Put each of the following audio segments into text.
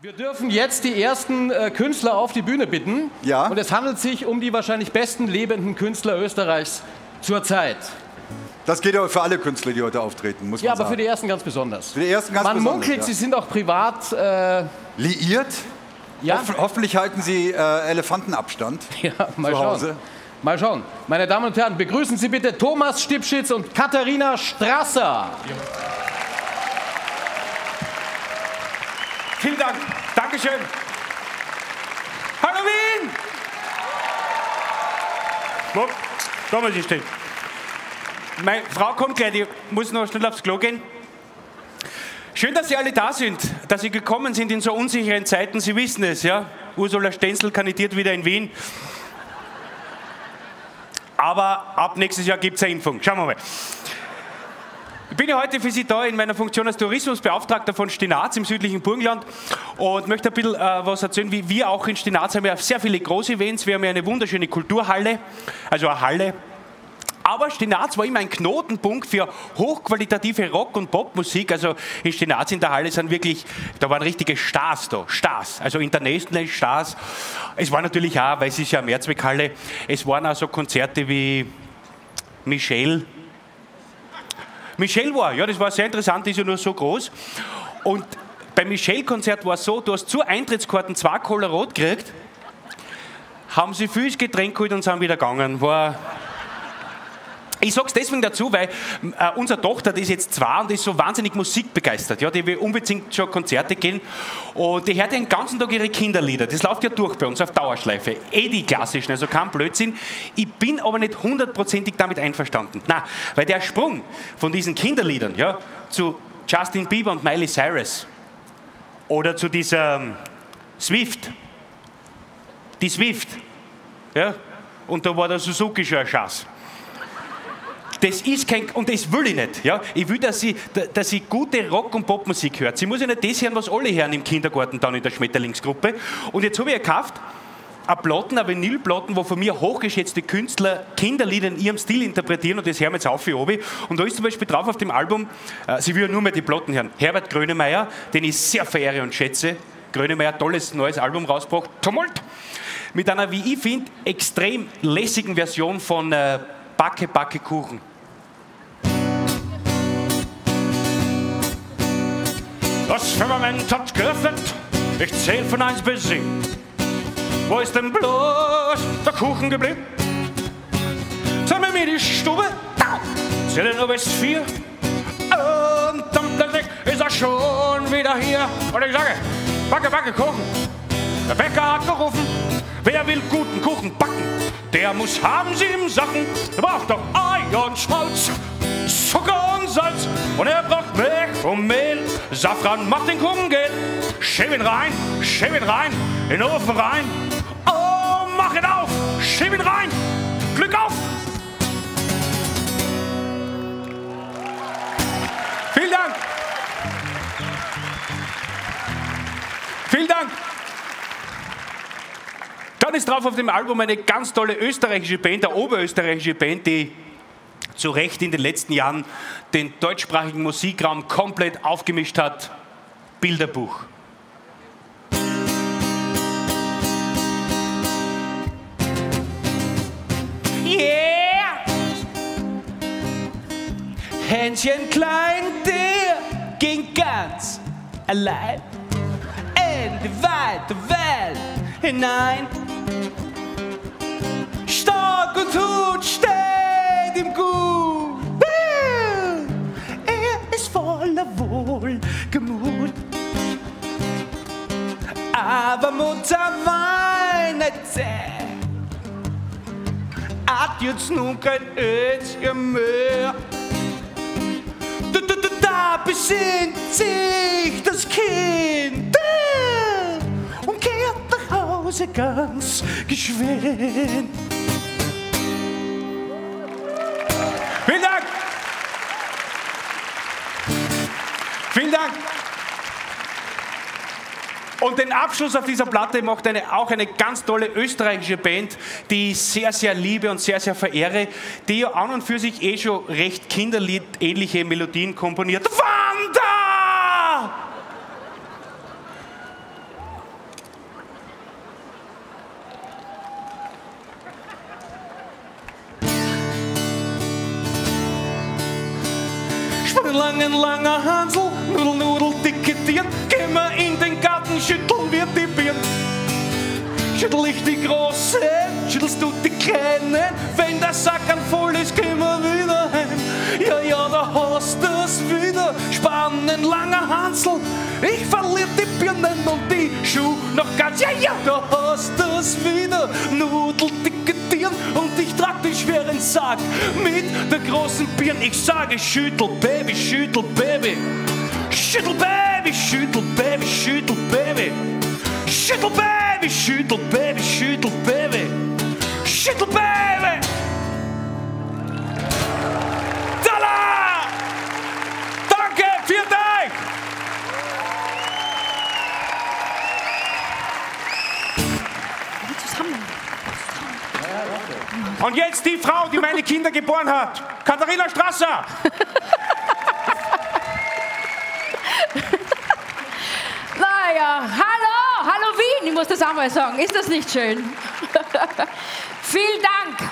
Wir dürfen jetzt die ersten äh, Künstler auf die Bühne bitten. Ja. Und es handelt sich um die wahrscheinlich besten lebenden Künstler Österreichs zurzeit. Das geht aber für alle Künstler, die heute auftreten, muss Ja, man aber sagen. für die ersten ganz besonders. Für die ersten ganz Man besonders, munkelt, ja. sie sind auch privat. Äh, Liiert? ja, Hoff, hoffentlich halten Sie äh, Elefantenabstand. ja, mal zu schauen. Hause. Mal schauen. Meine Damen und Herren, begrüßen Sie bitte Thomas Stipschitz und Katharina Strasser. Vielen Dank. Dankeschön. Hallo Wien! Wo? Da muss ich stehen. Meine Frau kommt gleich, die muss noch schnell aufs Klo gehen. Schön, dass Sie alle da sind, dass Sie gekommen sind in so unsicheren Zeiten. Sie wissen es, ja. Ursula Stenzel kandidiert wieder in Wien. Aber ab nächstes Jahr gibt es eine Impfung. Schauen wir mal. Bin ja heute für Sie da in meiner Funktion als Tourismusbeauftragter von Stinaz im südlichen Burgenland und möchte ein bisschen äh, was erzählen, wie wir auch in Stinaz haben ja sehr viele große Events. Wir haben ja eine wunderschöne Kulturhalle, also eine Halle. Aber Stinaz war immer ein Knotenpunkt für hochqualitative Rock- und Popmusik. Also in Stinaz in der Halle sind wirklich, da waren richtige Stars da, Stars, also international Stars. Es war natürlich auch, weil es ist ja eine Mehrzweckhalle, es waren auch so Konzerte wie Michelle, Michelle war, ja, das war sehr interessant, die ist ja nur so groß. Und beim Michelle-Konzert war es so, du hast zu Eintrittskarten zwei Cola Rot gekriegt, haben sie viel Getränk geholt und sind wieder gegangen. War ich sag's deswegen dazu, weil äh, unsere Tochter, die ist jetzt zwei und ist so wahnsinnig musikbegeistert. Ja, die will unbedingt schon Konzerte gehen. Und die hört den ganzen Tag ihre Kinderlieder. Das läuft ja durch bei uns auf Dauerschleife. Eh die klassischen, also kein Blödsinn. Ich bin aber nicht hundertprozentig damit einverstanden. Na, weil der Sprung von diesen Kinderliedern ja, zu Justin Bieber und Miley Cyrus oder zu dieser ähm, Swift, die Swift, ja, und da war der Suzuki schon ein Schatz. Das ist kein, und das will ich nicht. Ja? Ich will, dass sie, dass sie gute Rock- und Popmusik hört. Sie muss ja nicht das hören, was alle hören im Kindergarten dann in der Schmetterlingsgruppe. Und jetzt habe ich gekauft, eine Platten, eine Vinylplatten, wo von mir hochgeschätzte Künstler Kinderlieder in ihrem Stil interpretieren und das hören wir jetzt auf wie obi. Und da ist zum Beispiel drauf auf dem Album, äh, sie will ja nur mehr die Platten hören, Herbert Grönemeyer, den ich sehr verehre und schätze. Grönemeyer, tolles neues Album rausgebracht, Tumult, mit einer, wie ich finde, extrem lässigen Version von äh, Backe, Backe, Kuchen. Das Firmament hat geöffnet, ich zähl von eins bis sieben. Wo ist denn bloß der Kuchen geblieben? Zeig mir die Stube, zähle nur bis vier. Und dann plötzlich ist er schon wieder hier. Und ich sage, backe, backe Kuchen. Der Bäcker hat gerufen, wer will guten Kuchen backen? Der muss haben sie im Sachen, der braucht doch Ei und Schmalz, Zucker und Salz. Und er braucht Milch und Mehl, Safran macht den Kuchen gel. Schieb ihn rein, schieb ihn rein, in den Ofen rein. Oh, mach ihn auf, schieb ihn rein, Glück auf. Dann ist drauf auf dem Album eine ganz tolle österreichische Band, eine oberösterreichische Band, die zu Recht in den letzten Jahren den deutschsprachigen Musikraum komplett aufgemischt hat. Bilderbuch. Yeah! Händchen klein, der ging ganz allein in die weite Welt hinein. Stark und Hut steht ihm gut. Er ist voller Wohlgemut. Aber Mutter weint zäh. Hat jetzt nun kein Ötchen mehr. Da, da, da, da besinnt sich das Kind und kehrt nach Hause ganz geschwind. Und den Abschluss auf dieser Platte macht eine, auch eine ganz tolle österreichische Band, die ich sehr, sehr liebe und sehr, sehr verehre, die ja an und für sich eh schon recht kinderlied-ähnliche Melodien komponiert. Wanda! Spannend langen, langer Hansel, nudel, nudel, Tieren, gehen wir in den Garten, schütteln wir die Birnen. Schüttel ich die Große, schüttelst du die Kleine, wenn der Sack voll ist, gehen wir wieder heim. Ja, ja, da hast du's wieder, spannend, langer Hansel, ich verliere die Birnen und die Schuhe noch ganz, ja, ja, da hast du's wieder, Nudel, dicke Tieren und ich trag den schweren Sack mit der großen Birne. Ich sage, schüttel, Baby, schüttel, Baby. Schüttel, Baby, schüttel, Baby, schüttel, Baby. Schüttel, Baby, schüttel, Baby, schüttel, Baby. Schüttel, Baby. Tada! Danke, vielen Dank. Und jetzt die Frau, die meine Kinder geboren hat. Katharina Strasser. ich muss das auch mal sagen. Ist das nicht schön? Vielen Dank.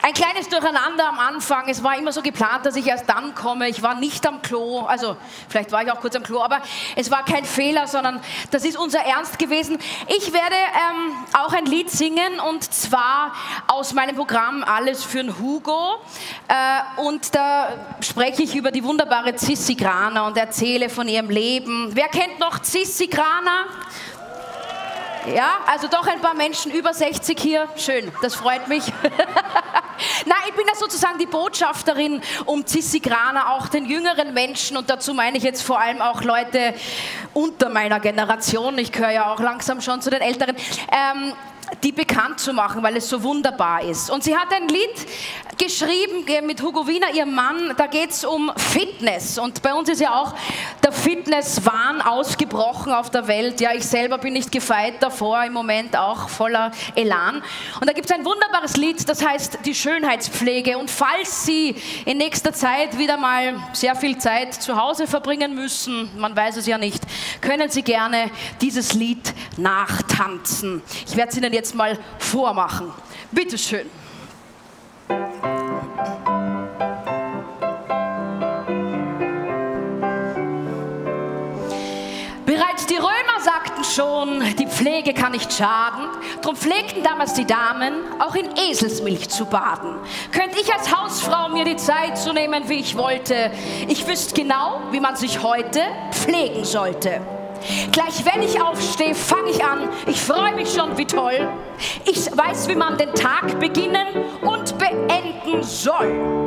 Ein kleines Durcheinander am Anfang. Es war immer so geplant, dass ich erst dann komme. Ich war nicht am Klo. Also, vielleicht war ich auch kurz am Klo, aber es war kein Fehler, sondern das ist unser Ernst gewesen. Ich werde ähm, auch ein Lied singen und zwar aus meinem Programm Alles für den Hugo. Äh, und da spreche ich über die wunderbare Sissi Grana und erzähle von ihrem Leben. Wer kennt noch Sissi Grana? Ja, also doch ein paar Menschen über 60 hier. Schön, das freut mich. Nein, ich bin ja sozusagen die Botschafterin um Zissigrana, auch den jüngeren Menschen und dazu meine ich jetzt vor allem auch Leute unter meiner Generation. Ich gehöre ja auch langsam schon zu den Älteren. Ähm, die bekannt zu machen, weil es so wunderbar ist. Und sie hat ein Lied geschrieben äh, mit Hugo Wiener, ihrem Mann, da geht es um Fitness. Und bei uns ist ja auch der Fitnesswahn ausgebrochen auf der Welt. Ja, ich selber bin nicht gefeit davor, im Moment auch voller Elan. Und da gibt es ein wunderbares Lied, das heißt Die Schönheitspflege. Und falls Sie in nächster Zeit wieder mal sehr viel Zeit zu Hause verbringen müssen, man weiß es ja nicht, können Sie gerne dieses Lied nachtanzen. Ich werde es Ihnen jetzt mal vormachen. Bitte schön. Bereits die Römer sagten schon, die Pflege kann nicht schaden. Drum pflegten damals die Damen, auch in Eselsmilch zu baden. Könnte ich als Hausfrau mir die Zeit so nehmen, wie ich wollte, ich wüsste genau, wie man sich heute pflegen sollte. Gleich wenn ich aufstehe, fange ich an. Ich freue mich schon, wie toll. Ich weiß, wie man den Tag beginnen und beenden soll.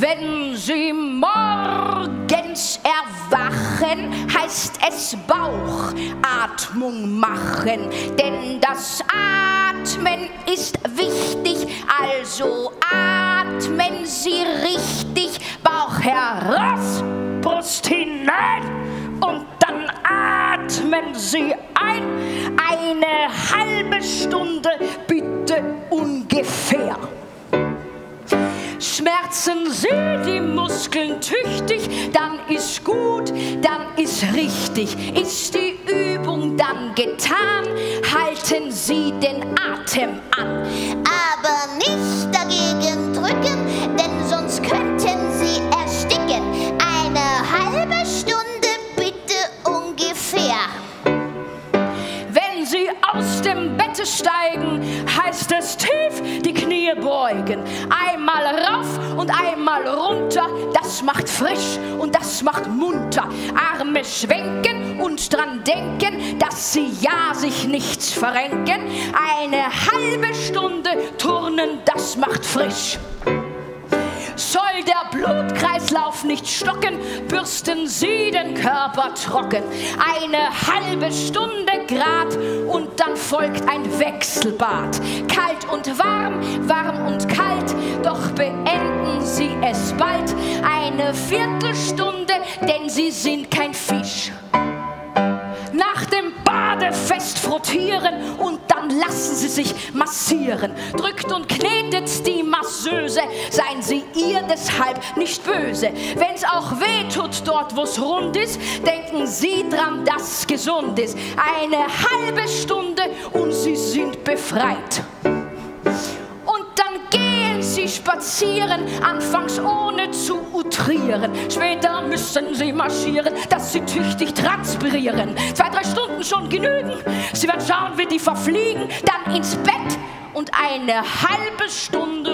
Wenn Sie morgens erwachen, heißt es Bauchatmung machen. Denn das Atmen ist wichtig, also atmen Sie richtig. Bauch heraus, Brust hinein und dann atmen Sie ein. Eine halbe Stunde bitte ungefähr. Schmerzen Sie die Muskeln tüchtig, dann ist gut, dann ist richtig. Ist die Übung dann getan, halten Sie den Atem an. aber nicht Bette steigen, heißt es tief die Knie beugen. Einmal rauf und einmal runter, das macht frisch und das macht munter. Arme schwenken und dran denken, dass Sie ja sich nichts verrenken. Eine halbe Stunde turnen, das macht frisch. Soll der Blutkreislauf nicht stocken, bürsten Sie den Körper trocken. Eine halbe Stunde Grad und dann folgt ein Wechselbad. Kalt und warm, warm und kalt, doch beenden Sie es bald. Eine Viertelstunde, denn Sie sind kein Fisch. Nach dem Bade fest frottieren und dann lassen Sie sich massieren. Drückt und knetet die Masseuse, seien Sie ihr deshalb nicht böse. Wenn's auch weh tut dort, wo's rund ist, denken Sie dran, dass gesund ist. Eine halbe Stunde und Sie sind befreit. Und dann gehen sie spazieren, anfangs ohne zu utrieren. Später müssen sie marschieren, dass sie tüchtig transpirieren. Zwei, drei Stunden schon genügen. Sie werden schauen, wie die verfliegen, dann ins Bett und eine halbe Stunde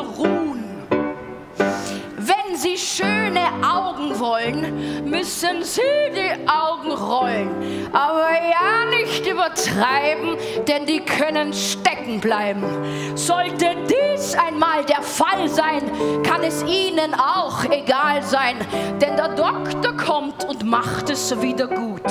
wollen, müssen Sie die Augen rollen. Aber ja nicht übertreiben, denn die können stecken bleiben. Sollte dies einmal der Fall sein, kann es Ihnen auch egal sein, denn der Doktor kommt und macht es wieder gut.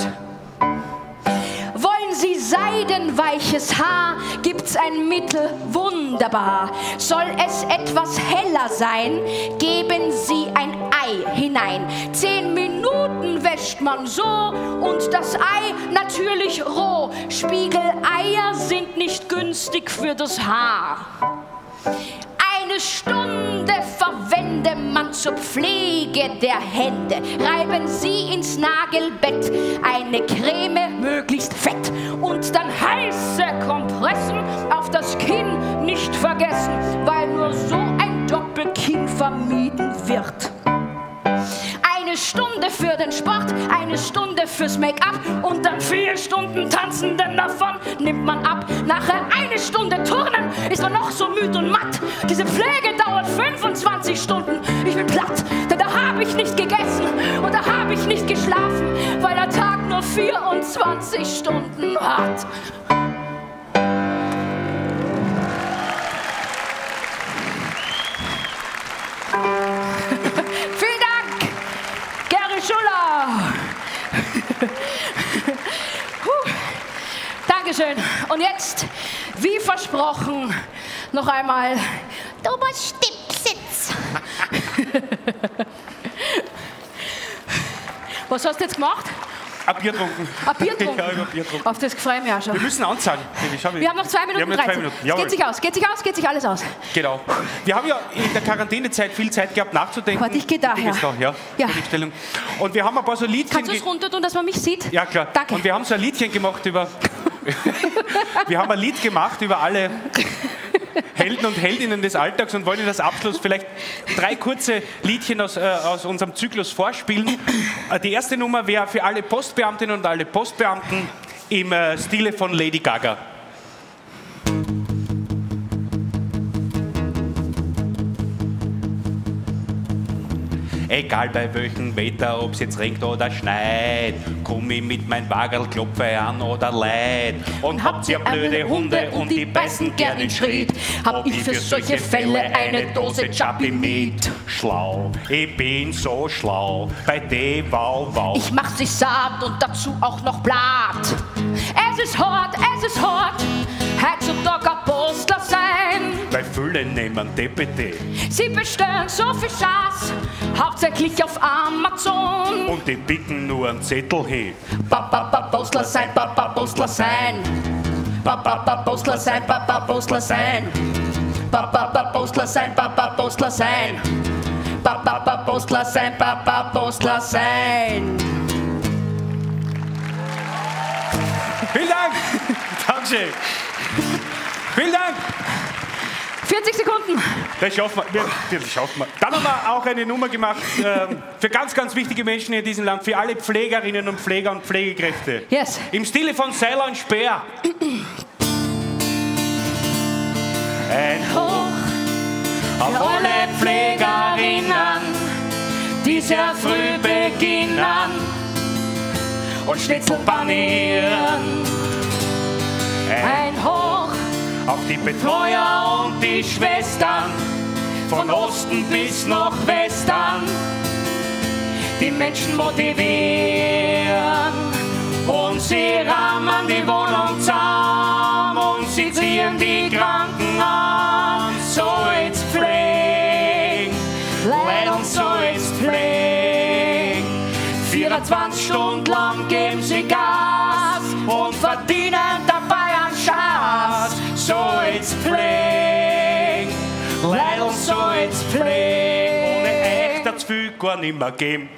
Wollen Sie seidenweiches Haar, gibt's ein Mittel wunderbar. Soll es etwas heller sein, geben Sie ein Ei hinein. Zehn Minuten wäscht man so und das Ei natürlich roh. Spiegeleier sind nicht günstig für das Haar. Stunde verwende man zur Pflege der Hände. Reiben Sie ins Nagelbett eine Creme, möglichst fett. Und dann heiße Kompressen auf das Kinn nicht vergessen, weil nur so ein Doppelkinn vermieden wird. Eine Stunde für den Sport, eine Stunde fürs Make-up und dann vier Stunden tanzen, denn davon nimmt man ab. Nachher eine Stunde turnen, ist man noch so müde und matt. Diese Pflege dauert 25 Stunden. Ich bin platt, denn da habe ich nicht gegessen und da habe ich nicht geschlafen, weil der Tag nur 24 Stunden hat. Dankeschön. Und jetzt, wie versprochen, noch einmal Thomas Stipsitz. Was hast du jetzt gemacht? Ein Bier getrunken. Ein Bier getrunken? ja, Bier. Auf das freue ich mich auch schon. Wir müssen schau, Wir haben noch zwei Minuten Wir haben noch zwei 13. Minuten. Es Jawohl. geht sich aus, geht sich aus, geht sich alles aus. Genau. Wir haben ja in der Quarantänezeit viel Zeit gehabt nachzudenken. Warte, ich geh daher. Da, ja. Ja. Und wir haben ein paar so Liedchen. Kannst du es runter tun, dass man mich sieht? Ja, klar. Danke. Und wir haben so ein Liedchen gemacht über. Wir haben ein Lied gemacht über alle Helden und Heldinnen des Alltags und wollen in das Abschluss vielleicht drei kurze Liedchen aus, äh, aus unserem Zyklus vorspielen. Äh, die erste Nummer wäre für alle Postbeamtinnen und alle Postbeamten im äh, Stile von Lady Gaga. Egal bei welchem Wetter, ob's jetzt regnet oder schneit, komm ich mit mein Wagerl, klopfe an oder leid. Und habt ihr blöde Hunde und die beißen gern in Schritt, hab ich für solche Fälle eine Dose Chappi mit. Schlau, ich bin so schlau, bei D, wow, wow. Ich mach sie satt und dazu auch noch blatt. Es ist hart, es ist hart, heutzutage Apostel sein. bei Fülle nehmen DPT. Sie bestellen so viel Schatz, hauptsächlich auf Amazon. Und die bieten nur einen Zettel hin. Papa, Postler sein, Papa, Postler sein. Papa, Postler sein, Papa, Postler sein. Papa, Postler sein, Papa, Postler sein. Papa, Postler sein, Papa, Postler sein. Vielen Dank! Dankeschön! Vielen Dank! 40 Sekunden. Das schaffen wir. schaffen wir. Dann haben wir auch eine Nummer gemacht ähm, für ganz, ganz wichtige Menschen in diesem Land, für alle Pflegerinnen und Pfleger und Pflegekräfte. Yes. Im Stile von Seiler und Speer. Ein Hoch auf alle Pflegerinnen, die sehr früh beginnen und Schnitzel panieren. Ein Hoch auf die Betreuer und die Schwestern, von Osten bis nach Western, die Menschen motivieren und sie rahmen die Wohnung zusammen und sie ziehen die Kranken an. So it's Pflege, let uns so it's Pflege. 24 Stunden lang geben sie Gas Schatz. So it's Pflege, let uns so it's Pflege. Ohne echt hat's viel gar nimmer geben.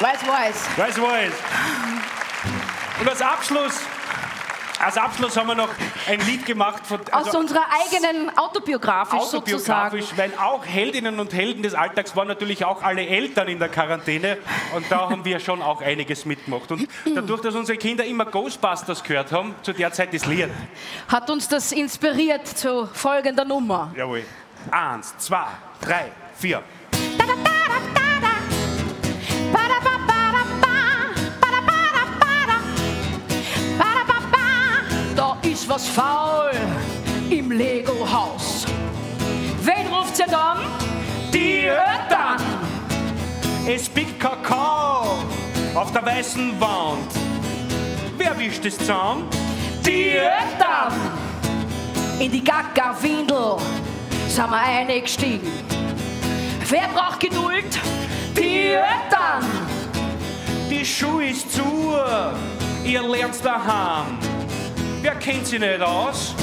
Weiß, weiß. Weiß, weiß. Und als Abschluss als Abschluss haben wir noch ein Lied gemacht von Aus also unserer eigenen autobiografisch, sozusagen. autobiografisch, weil auch Heldinnen und Helden des Alltags waren natürlich auch alle Eltern in der Quarantäne und da haben wir schon auch einiges mitgemacht. Und dadurch, dass unsere Kinder immer Ghostbusters gehört haben, zu der Zeit das Lied. Hat uns das inspiriert zu folgender Nummer. Jawohl. Eins, zwei, drei, vier. Da ist was faul im Lego-Haus. Wen ruft's ihr dann? Die Eltern! Es biegt Kakao auf der weißen Wand. Wer wischt es zusammen? Die Eltern! In die Gaga-Windel sind wir eingestiegen. Wer braucht Geduld? Die Eltern! Die Schuhe ist zu, ihr lernt's daheim. Wer kennt sie nicht aus?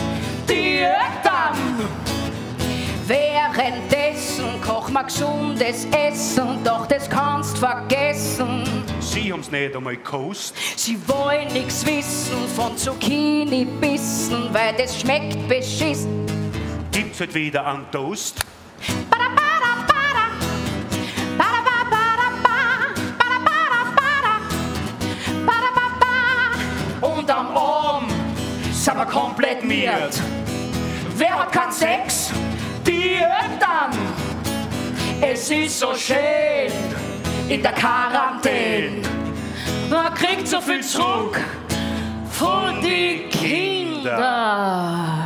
Die Eltern! Währenddessen koch mal gesundes Essen, doch das kannst vergessen. Sie haben's nicht einmal gekostet. Sie wollen nix wissen von Zucchini-Bissen, weil das schmeckt beschissen. Gibt's halt wieder einen Toast. Sind wir komplett miert. Wer hat keinen Sex? Die Eltern! Es ist so schön in der Quarantäne. Man kriegt so viel zurück von die Kinder.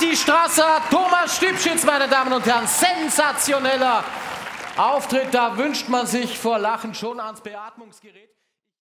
Kathi Strasser, Thomas Stipschitz, meine Damen und Herren. Sensationeller Auftritt. Da wünscht man sich vor Lachen schon ans Beatmungsgerät.